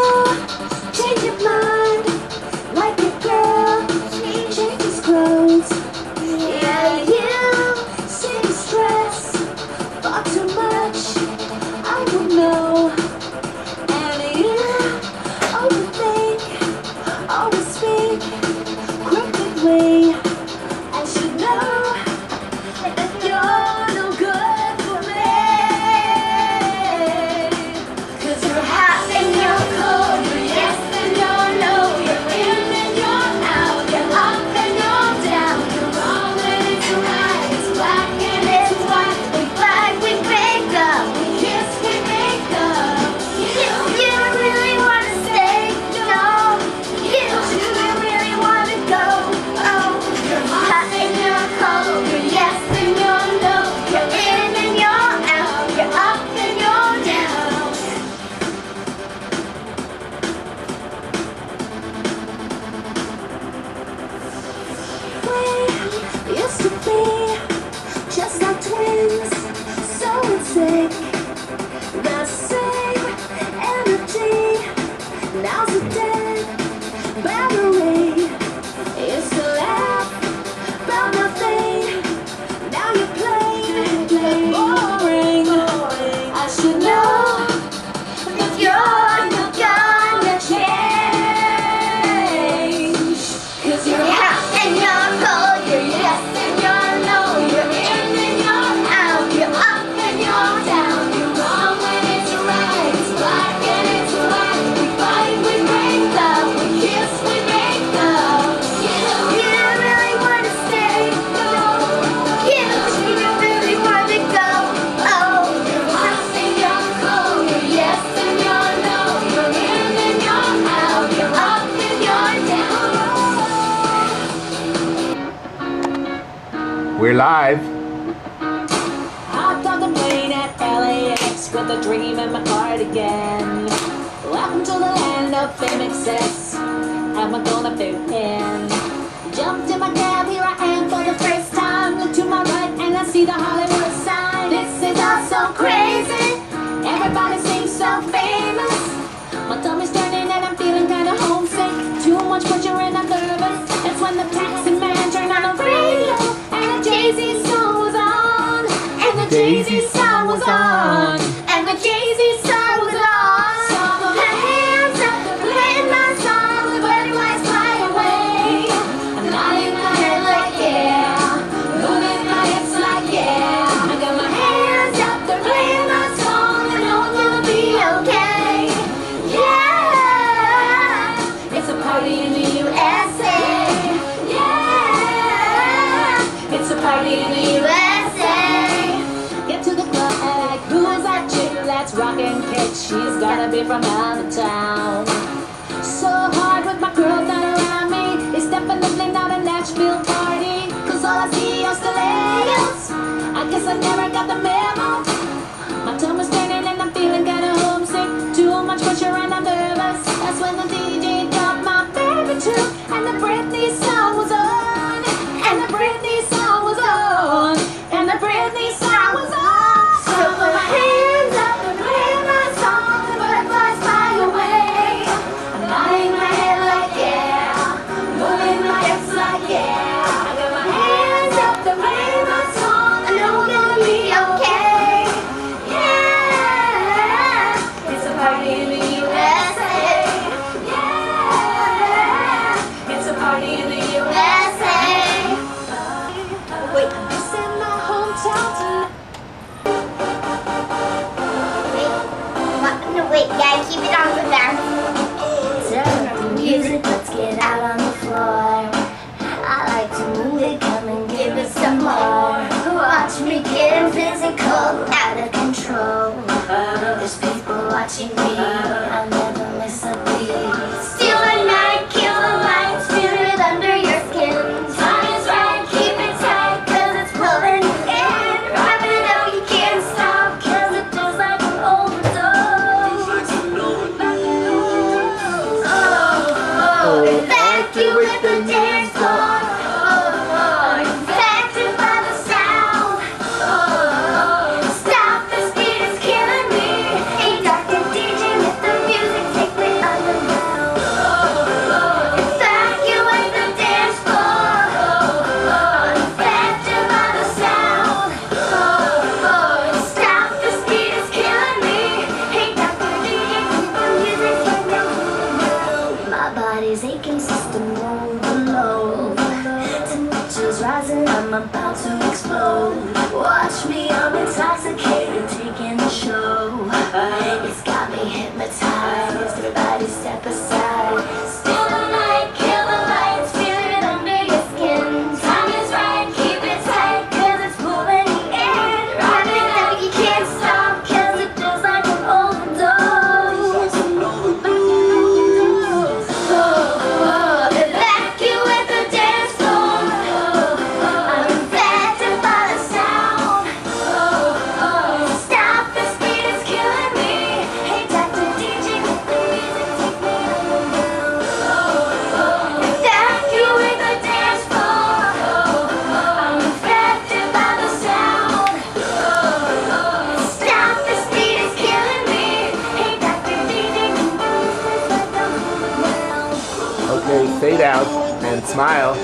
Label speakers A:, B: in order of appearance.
A: Oh,
B: We're live.
C: Plane at LAX with a dream in my cardigan. Welcome to the land of fame excess. I'm gonna fit in. Jumped in my cab, here I am for the first time. Look to my right and I see the that's rockin' pitch. She's gotta be from out of town. So hard with my girls not around me. It's definitely not a Nashville party. Cause all I see are stilettos. I guess I never got the
D: me getting physical, out of control. There's people watching me, I'll never miss a beat. Steal the night, kill the it under your skin. Time is right, keep it it's in. You can't it feels like an overdose. Oh, oh, the day.
C: About to
D: fade out and smile.